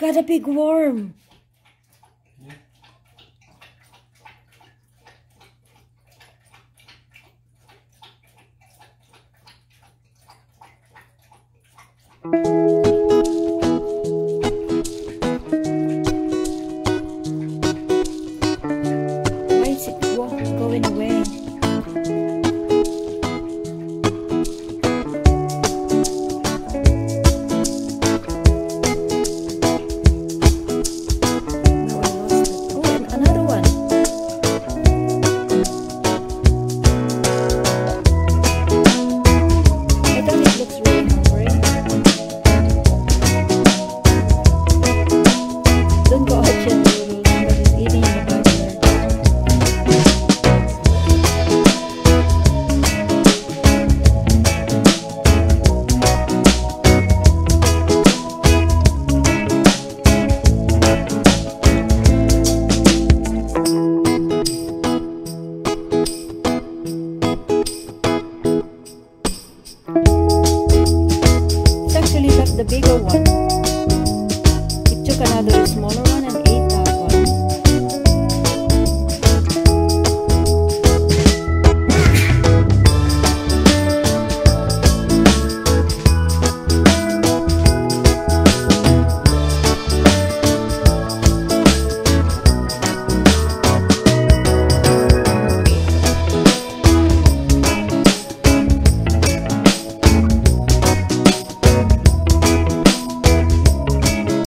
got a big worm.